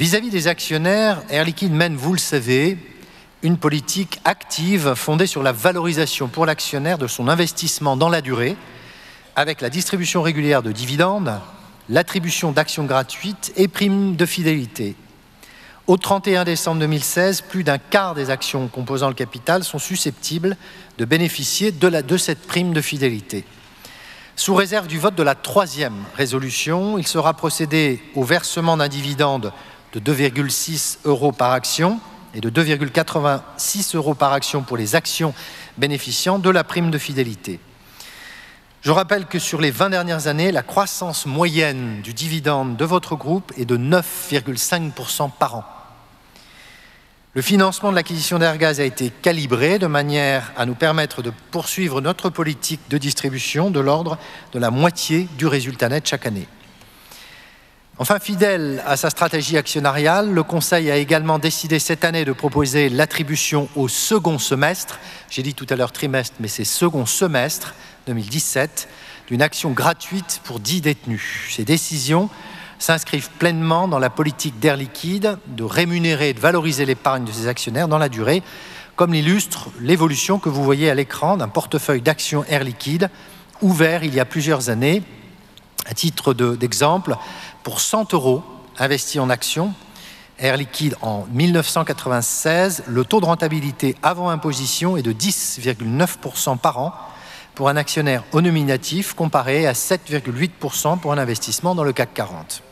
Vis-à-vis des actionnaires, Air Liquide mène, vous le savez, une politique active fondée sur la valorisation pour l'actionnaire de son investissement dans la durée, avec la distribution régulière de dividendes, l'attribution d'actions gratuites et primes de fidélité. Au 31 décembre 2016, plus d'un quart des actions composant le capital sont susceptibles de bénéficier de, cette prime de fidélité. Sous réserve du vote de la troisième résolution, il sera procédé au versement d'un dividende de 2,6 euros par action et de 2,86 euros par action pour les actions bénéficiant de la prime de fidélité. Je rappelle que sur les 20 dernières années, la croissance moyenne du dividende de votre groupe est de 9,5% par an. Le financement de l'acquisition d'Airgaz a été calibré de manière à nous permettre de poursuivre notre politique de distribution de l'ordre de la moitié du résultat net chaque année. Enfin, fidèle à sa stratégie actionnariale, le Conseil a également décidé cette année de proposer l'attribution au second semestre, j'ai dit tout à l'heure trimestre, mais c'est second semestre 2017, d'une action gratuite pour 10 détenus. Ces décisions s'inscrivent pleinement dans la politique d'Air Liquide de rémunérer et de valoriser l'épargne de ses actionnaires dans la durée, comme l'illustre l'évolution que vous voyez à l'écran d'un portefeuille d'actions Air Liquide ouvert il y a plusieurs années. À titre d'exemple, pour 100 euros investis en actions, Air Liquide en 1996, le taux de rentabilité avant imposition est de 10,9% par an pour un actionnaire au nominatif comparé à 7,8% pour un investissement dans le CAC 40.